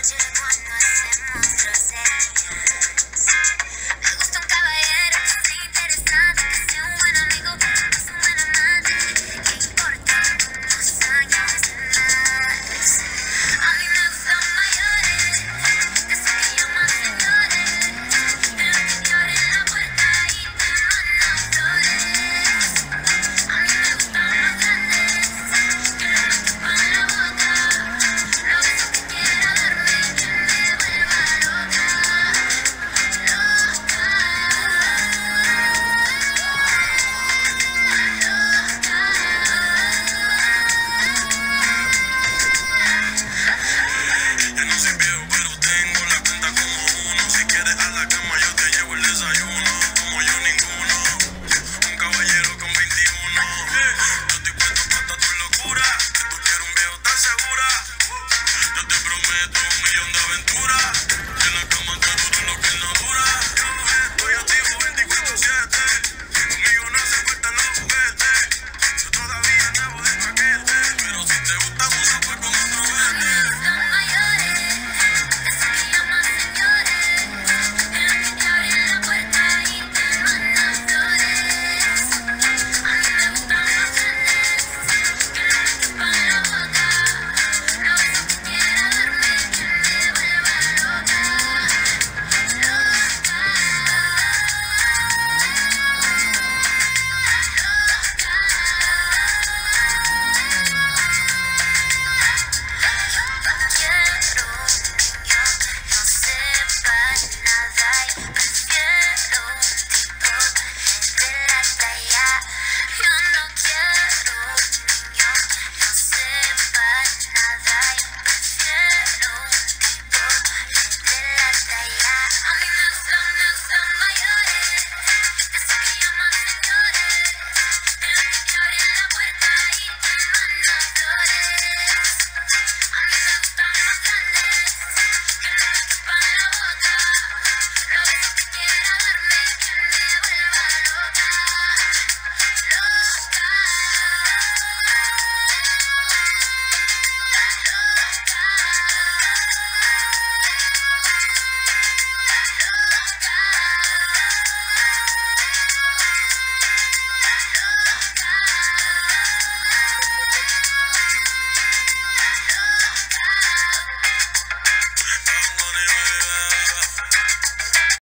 Oye, cuando hacemos groserías. Yo estoy puesto contra tu locura. Tú quieres un viejo tan segura. Yo te prometo un millón de aventuras. En la cama te duro lo que no dura. Yo estoy activo 24-7. Conmigo no se faltan los juguetes. Yo todavía nuevo de paquete. Pero si te gusta, usa pues